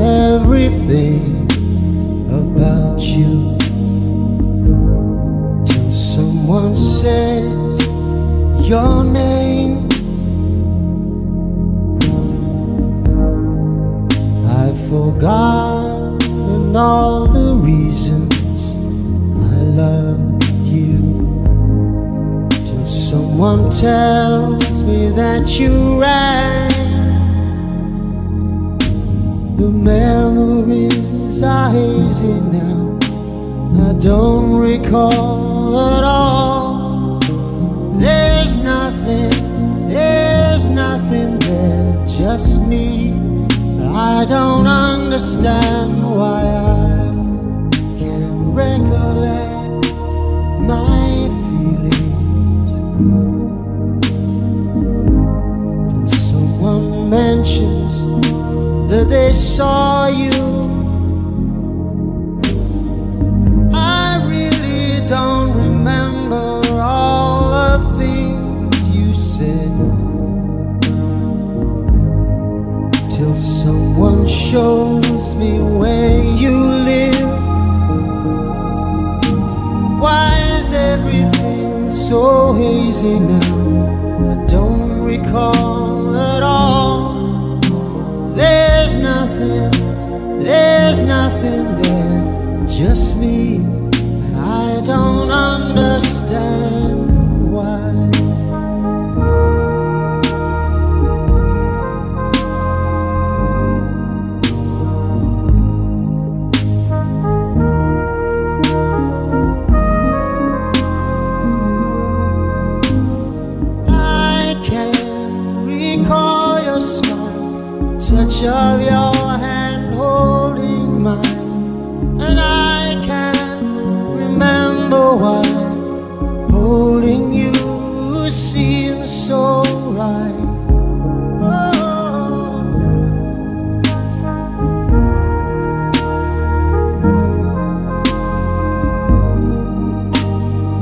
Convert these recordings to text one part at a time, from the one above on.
everything about you till someone says your name. I've forgotten all the reasons I love you till someone tells me that you ran. The memories are hazy now. I don't recall at all. There's nothing, there's nothing there, just me. I don't understand why I can't recollect my feelings. Till someone mentions they saw you. I really don't remember all the things you said. Till someone shows me where you live. Why is everything so hazy now? I don't recall just me. I don't understand why. I can recall your smile, touch of your hand holding mine,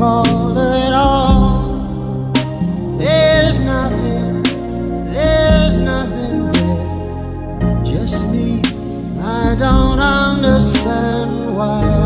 I don't at all. There's nothing, there's nothing there. Just me. I don't understand why